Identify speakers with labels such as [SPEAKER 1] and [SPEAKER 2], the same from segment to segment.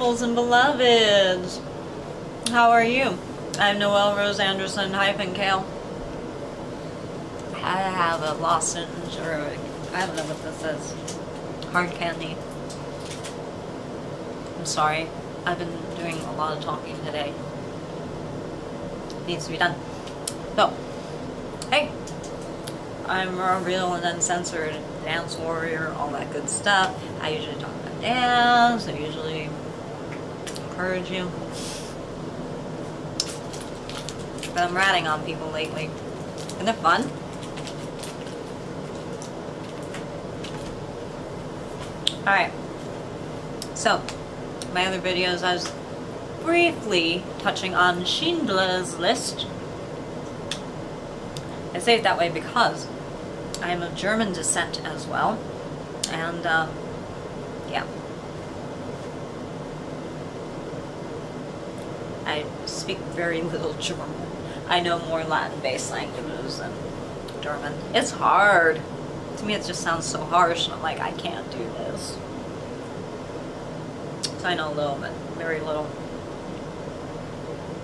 [SPEAKER 1] beautifuls and beloveds. How are you? I'm Noelle Rose Andressen hyphen Kale. I have a lozenge or I don't know what this is. Hard candy. I'm sorry. I've been doing a lot of talking today. Needs to be done. So, hey, I'm a real and uncensored dance warrior, all that good stuff. I usually talk about dance, I usually encourage you. But I'm ratting on people lately. Isn't it fun? Alright. So, my other videos I was briefly touching on Schindler's List. I say it that way because I am of German descent as well. And, uh, yeah. I speak very little German. I know more Latin-based languages than German. It's hard. To me, it just sounds so harsh, and I'm like, I can't do this. So I know a little but very little.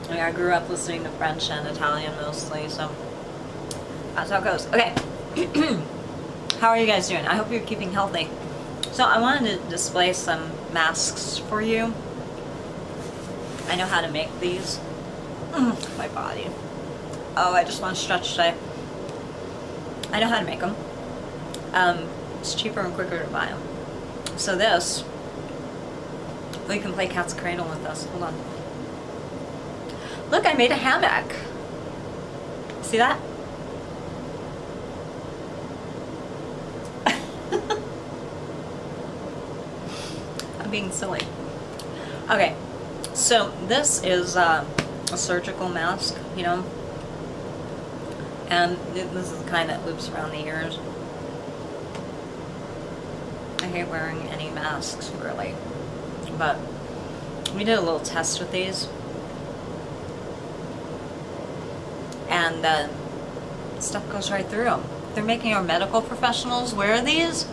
[SPEAKER 1] I, mean, I grew up listening to French and Italian mostly, so that's how it goes. Okay. how are you guys doing? I hope you're keeping healthy. So I wanted to display some masks for you. I know how to make these. Mm, my body. Oh, I just want to stretch today. I know how to make them. Um, it's cheaper and quicker to buy them. So this, we can play cat's cradle with us. Hold on. Look, I made a hammock. See that? I'm being silly. Okay, so this is uh, a surgical mask, you know, and this is the kind that loops around the ears. I hate wearing any masks, really, but we did a little test with these, and uh, stuff goes right through them. They're making our medical professionals wear these.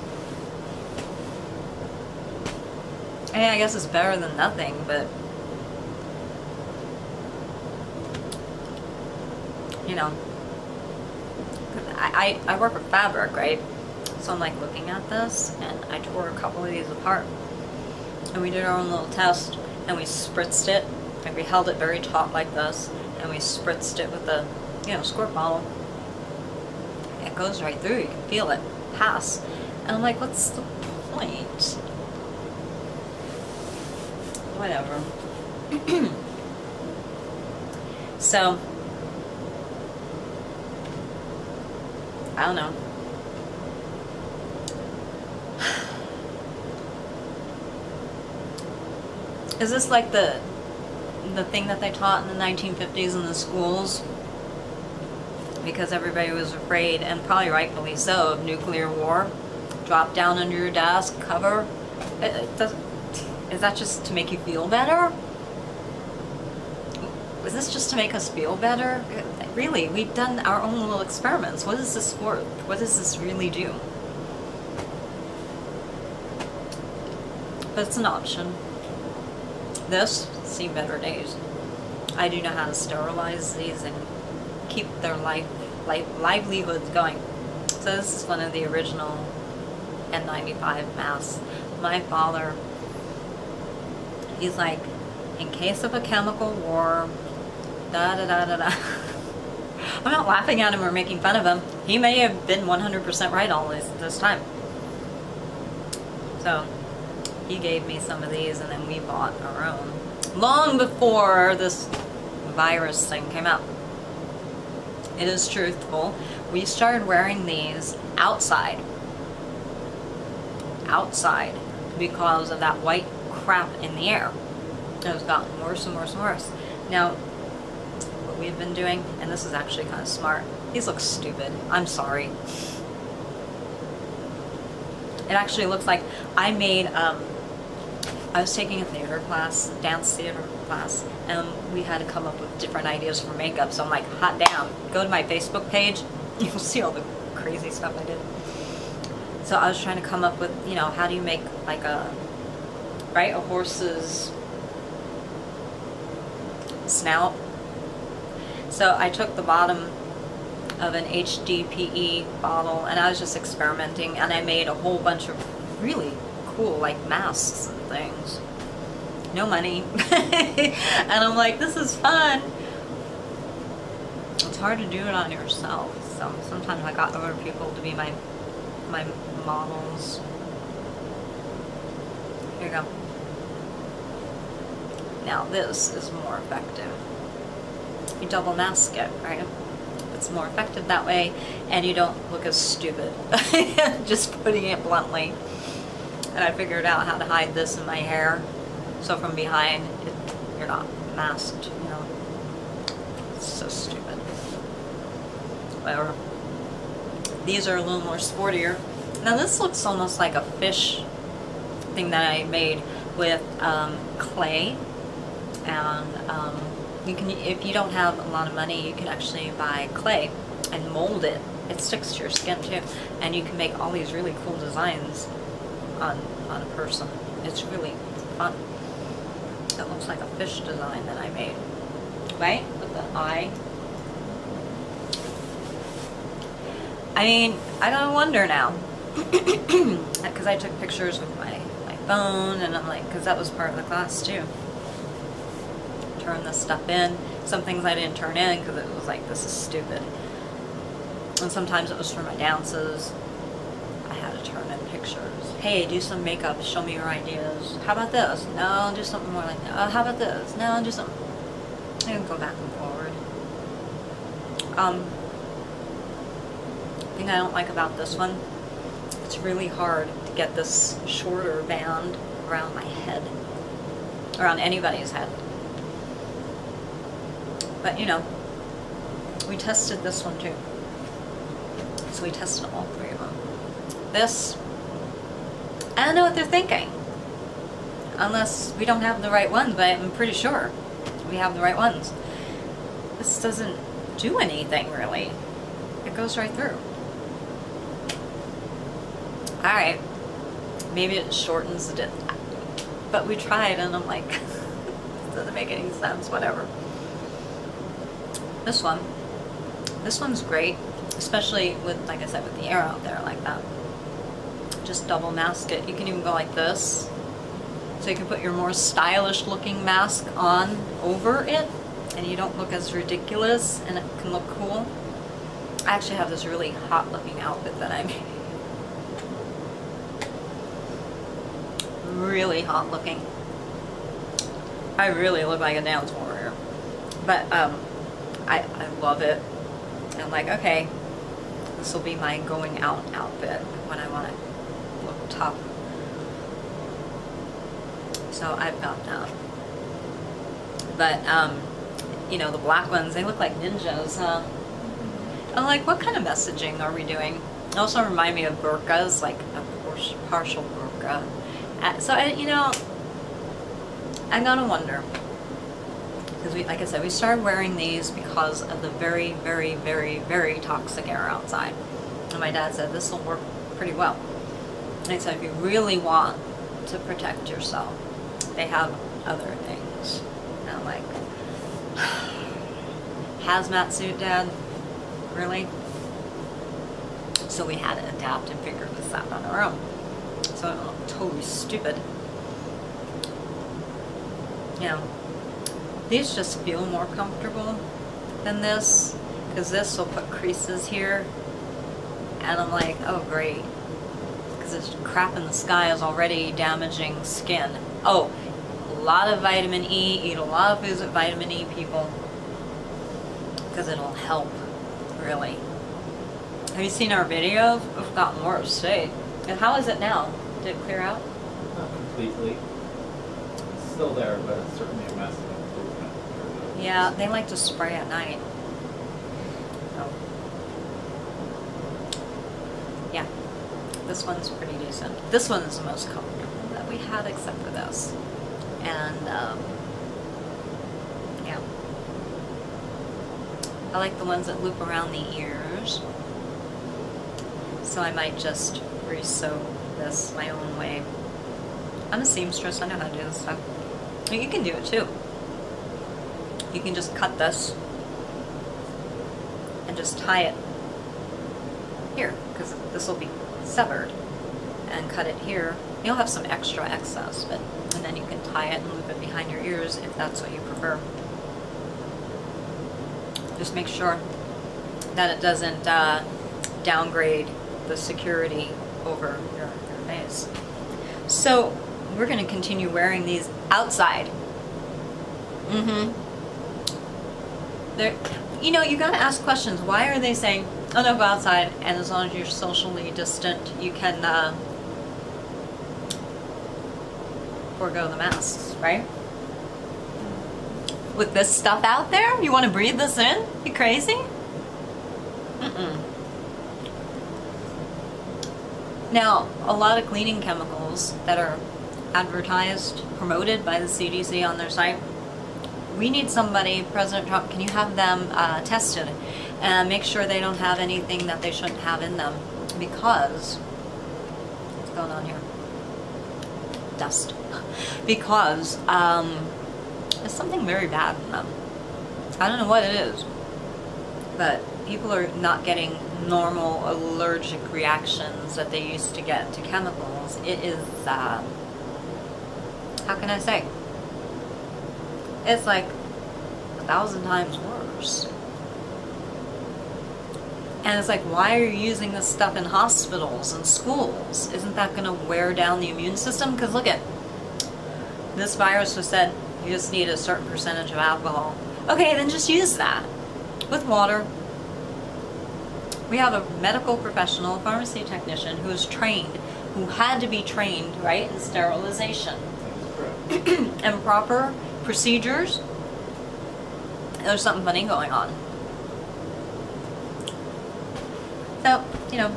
[SPEAKER 1] I mean, I guess it's better than nothing, but you know, I, I, work with fabric, right? So I'm like looking at this, and I tore a couple of these apart. And we did our own little test, and we spritzed it, and we held it very taut like this, and we spritzed it with a, you know, squirt bottle. It goes right through, you can feel it pass. And I'm like, what's the point? whatever. so, I don't know. Is this like the the thing that they taught in the 1950s in the schools? Because everybody was afraid, and probably rightfully so, of nuclear war. Drop down under your desk, cover. Uh, uh, it, it doesn't is that just to make you feel better? Is this just to make us feel better? Really, we've done our own little experiments. What is this worth? What does this really do? But it's an option. This, see better days. I do know how to sterilize these and keep their life, life livelihoods going. So this is one of the original N95 masks. My father he's like, in case of a chemical war, da da da da da. I'm not laughing at him or making fun of him. He may have been 100% right all this, this time. So, he gave me some of these and then we bought our own. Long before this virus thing came out. It is truthful. We started wearing these outside. Outside. Because of that white crap in the air. It has gotten worse and worse and worse. Now, what we've been doing, and this is actually kind of smart, these look stupid. I'm sorry. It actually looks like I made, um, I was taking a theater class, dance theater class, and we had to come up with different ideas for makeup. So I'm like, hot damn, go to my Facebook page, you'll see all the crazy stuff I did. So I was trying to come up with, you know, how do you make like a right? A horse's snout. So I took the bottom of an HDPE bottle and I was just experimenting and I made a whole bunch of really cool like masks and things. No money. and I'm like, this is fun. It's hard to do it on yourself. So sometimes I got other people to be my my models. Here you go. Now this is more effective. You double mask it, right? It's more effective that way and you don't look as stupid. Just putting it bluntly. And I figured out how to hide this in my hair. So from behind, it, you're not masked, you know. It's so stupid. Whatever. These are a little more sportier. Now this looks almost like a fish thing that I made with um, clay and um, you can if you don't have a lot of money you can actually buy clay and mold it. It sticks to your skin too. And you can make all these really cool designs on on a person. It's really fun. It looks like a fish design that I made. Right? With the eye. I mean I gotta wonder now. Because I took pictures with my my phone and I'm like because that was part of the class too turn this stuff in. Some things I didn't turn in because it was like, this is stupid. And sometimes it was for my dances. I had to turn in pictures. Hey, do some makeup, show me your ideas. How about this? No, do something more like that. Oh, how about this? No, do something. And go back and forward. Um, thing I don't like about this one, it's really hard to get this shorter band around my head, around anybody's head. But you know, we tested this one too. So we tested all three of them. This, I don't know what they're thinking. Unless we don't have the right ones, but I'm pretty sure we have the right ones. This doesn't do anything really. It goes right through. Alright. Maybe it shortens it. But we tried and I'm like, doesn't make any sense, whatever. This one. This one's great, especially with, like I said, with the air out there like that. Just double mask it. You can even go like this. So you can put your more stylish looking mask on over it and you don't look as ridiculous and it can look cool. I actually have this really hot looking outfit that I made. Really hot looking. I really look like a dance warrior. But um, I, I love it. I'm like, okay, this will be my going out outfit when I want to look tough. So I've got that. But, um, you know, the black ones, they look like ninjas, huh? I'm like, what kind of messaging are we doing? It also remind me of burqas, like a partial burqa. Uh, so, I, you know, I'm gonna wonder because we, like I said, we started wearing these because of the very, very, very, very toxic air outside. And my dad said this will work pretty well. And he said if you really want to protect yourself, they have other things. And I'm like, hazmat suit, Dad? Really? So we had to adapt and figure this out on our own. So totally stupid. You know, these just feel more comfortable than this because this will put creases here and I'm like, oh great because this crap in the sky is already damaging skin. Oh, a lot of vitamin E, eat a lot of foods with vitamin E people because it'll help really. Have you seen our video? We've got more to say. And how is it now? Did it clear out?
[SPEAKER 2] Not completely. It's still there, but it's certainly a mess.
[SPEAKER 1] Yeah, they like to spray at night. Yeah, this one's pretty decent. This one is the most comfortable that we had except for this. And, um, yeah. I like the ones that loop around the ears. So I might just re-sew this my own way. I'm a seamstress. I know how to do this stuff. You can do it too. You can just cut this and just tie it here because this will be severed and cut it here. You'll have some extra excess, but and then you can tie it and loop it behind your ears if that's what you prefer. Just make sure that it doesn't uh, downgrade the security over your, your face. So we're going to continue wearing these outside. Mm-hmm. There, you know, you got to ask questions. Why are they saying, "Oh no, go outside," and as long as you're socially distant, you can uh, forego the masks, right? With this stuff out there, you want to breathe this in? You crazy? Mm-mm. Now, a lot of cleaning chemicals that are advertised, promoted by the CDC on their site, we need somebody, President Trump, can you have them uh, tested and make sure they don't have anything that they shouldn't have in them? Because, what's going on here? Dust. Because um, there's something very bad in them. I don't know what it is, but people are not getting normal allergic reactions that they used to get to chemicals. It is, uh, how can I say? It's like a thousand times worse. And it's like, why are you using this stuff in hospitals and schools? Isn't that going to wear down the immune system? Because look at this virus was said you just need a certain percentage of alcohol. Okay, then just use that with water. We have a medical professional, a pharmacy technician who is trained, who had to be trained, right, in sterilization and proper procedures. There's something funny going on. So, you know,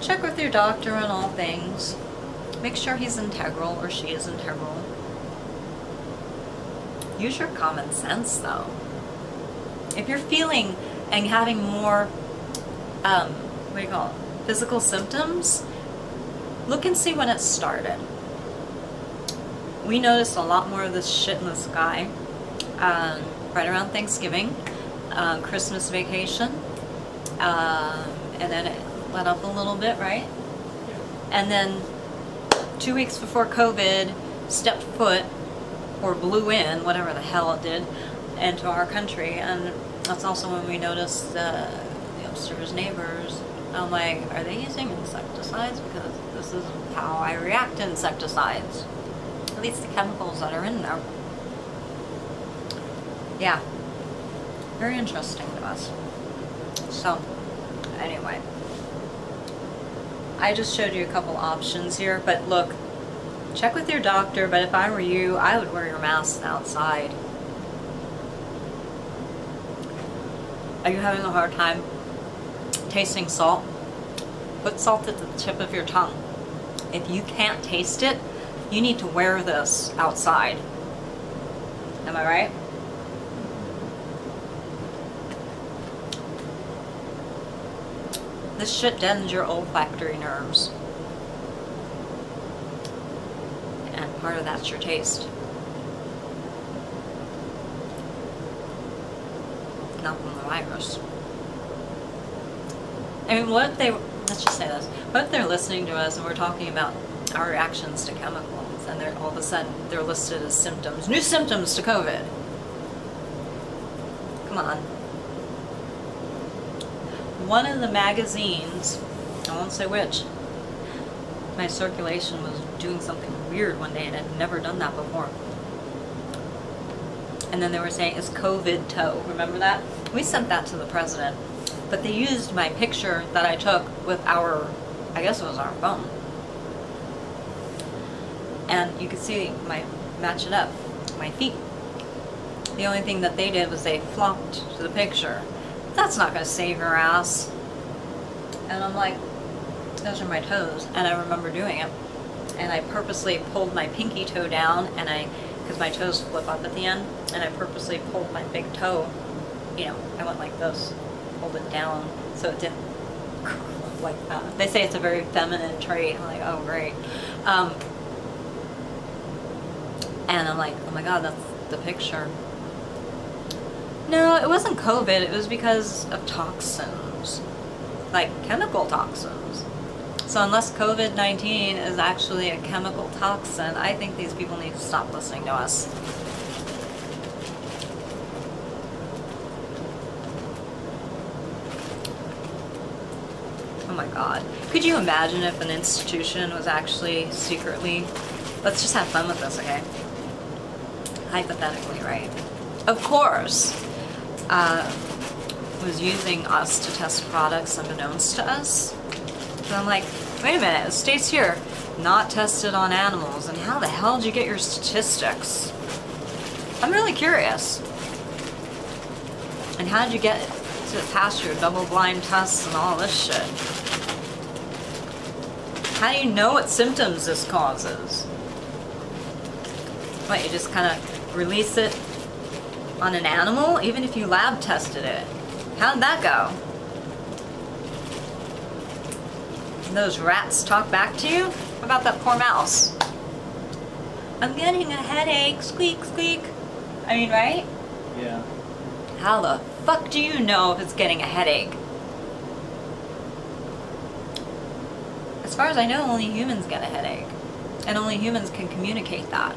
[SPEAKER 1] check with your doctor on all things. Make sure he's integral or she is integral. Use your common sense though. If you're feeling and having more, um, what do you call it, physical symptoms, look and see when it started. We noticed a lot more of this shit in the sky um, right around Thanksgiving, uh, Christmas vacation, um, and then it let up a little bit, right? And then two weeks before COVID stepped foot or blew in, whatever the hell it did, into our country. And that's also when we noticed uh, the upstairs neighbors. I'm like, are they using insecticides? Because this is how I react to insecticides. At least the chemicals that are in there. Yeah. Very interesting to us. So, anyway. I just showed you a couple options here, but look, check with your doctor, but if I were you, I would wear your mask outside. Are you having a hard time tasting salt? Put salt at the tip of your tongue. If you can't taste it, you need to wear this outside. Am I right? This shit deadens your olfactory nerves. And part of that's your taste. Not from the virus. I mean, what if they, let's just say this, what if they're listening to us and we're talking about our reactions to chemicals they're all of a sudden they're listed as symptoms, new symptoms to COVID? Come on. One of the magazines, I won't say which, my circulation was doing something weird one day and I'd never done that before. And then they were saying it's COVID toe. Remember that? We sent that to the president. But they used my picture that I took with our, I guess it was our phone. And you could see my, match it up, my feet. The only thing that they did was they flopped to the picture. That's not gonna save your ass. And I'm like, those are my toes. And I remember doing it. And I purposely pulled my pinky toe down and I, because my toes flip up at the end, and I purposely pulled my big toe, you know, I went like this, pulled it down so it didn't like that. They say it's a very feminine trait. I'm like, oh great. Um, And I'm like, oh my god, that's the picture. No, it wasn't COVID. It was because of toxins, like chemical toxins. So unless COVID-19 is actually a chemical toxin, I think these people need to stop listening to us. Oh my god. Could you imagine if an institution was actually secretly... Let's just have fun with this, okay? Hypothetically, right? Of course, uh, was using us to test products unbeknownst to us. I'm like, wait a minute, it states here, not tested on animals, and how the hell did you get your statistics? I'm really curious. And how did you get to pass your double-blind tests and all this shit? How do you know what symptoms this causes? What, you just kind of release it on an animal, even if you lab tested it? How'd that go? those rats talk back to you? What about that poor mouse? I'm getting a headache, squeak, squeak. I mean, right?
[SPEAKER 2] Yeah.
[SPEAKER 1] How the fuck do you know if it's getting a headache? As far as I know, only humans get a headache. And only humans can communicate that.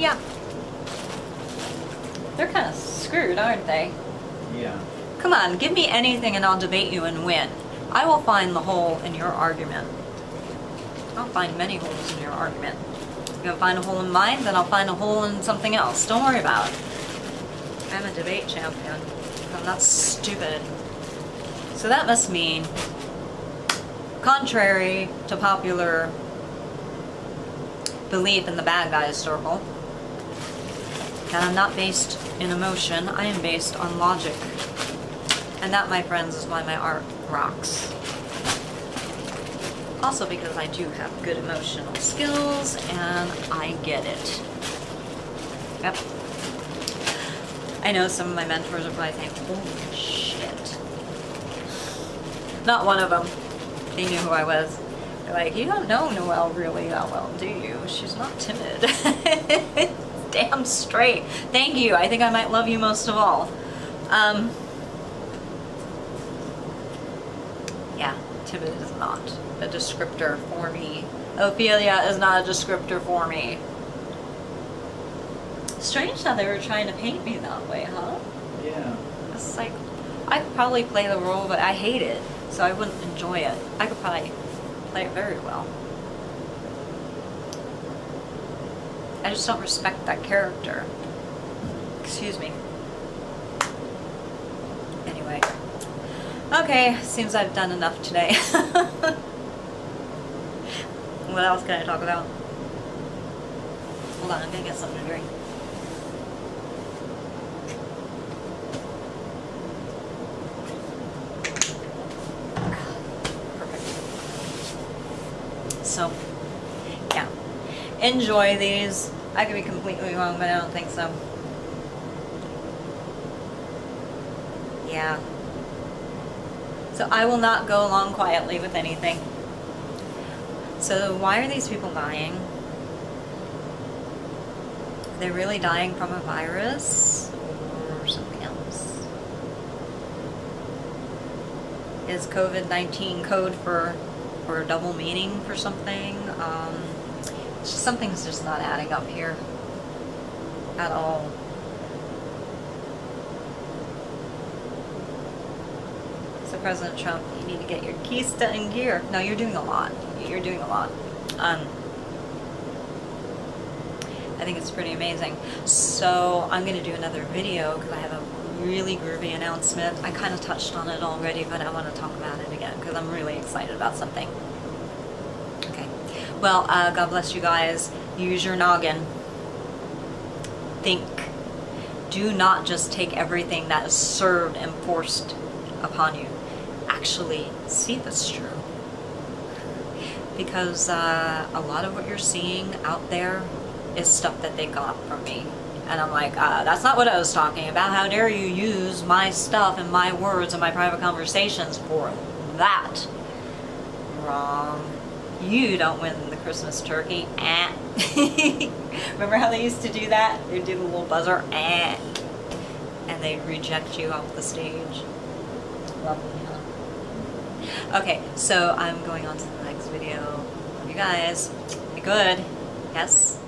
[SPEAKER 1] Yeah. They're kind of screwed, aren't they?
[SPEAKER 2] Yeah.
[SPEAKER 1] Come on, give me anything and I'll debate you and win. I will find the hole in your argument. I'll find many holes in your argument. You're gonna find a hole in mine, then I'll find a hole in something else. Don't worry about it. I'm a debate champion. I'm not stupid. So that must mean, contrary to popular belief in the bad guys circle, that I'm not based in emotion, I am based on logic. And that, my friends, is why my art rocks. Also because I do have good emotional skills and I get it. Yep. I know some of my mentors are probably saying, holy shit. Not one of them. They knew who I was. They're like, you don't know Noelle really that well, do you? She's not timid. Damn straight. Thank you. I think I might love you most of all. Um, yeah, timid is not a descriptor for me. Ophelia is not a descriptor for me. Strange how they were trying to paint me that way, huh?
[SPEAKER 2] Yeah.
[SPEAKER 1] It's like, I could probably play the role, but I hate it, so I wouldn't enjoy it. I could probably play it very well. I just don't respect that character. Excuse me. Anyway. Okay, seems I've done enough today. what else can I talk about? Hold on, I'm gonna get something to drink. Perfect. So. Enjoy these. I could be completely wrong, but I don't think so. Yeah. So I will not go along quietly with anything. So why are these people dying? They're they really dying from a virus or something else? Is COVID-19 code for, for a double meaning for something? Um, something's just not adding up here at all. So President Trump, you need to get your keys in gear. No, you're doing a lot. You're doing a lot. Um, I think it's pretty amazing. So I'm going to do another video because I have a really groovy announcement. I kind of touched on it already, but I want to talk about it again because I'm really excited about something. Well, uh, God bless you guys. Use your noggin. Think. Do not just take everything that is served and forced upon you. Actually see this true. Because uh, a lot of what you're seeing out there is stuff that they got from me. And I'm like, uh, that's not what I was talking about. How dare you use my stuff and my words and my private conversations for that? Wrong. You don't win the Christmas turkey. Eh. Remember how they used to do that? They'd do the little buzzer. Eh. And they'd reject you off the stage. Lovely, huh? Okay, so I'm going on to the next video. Love you guys. Be good. Yes?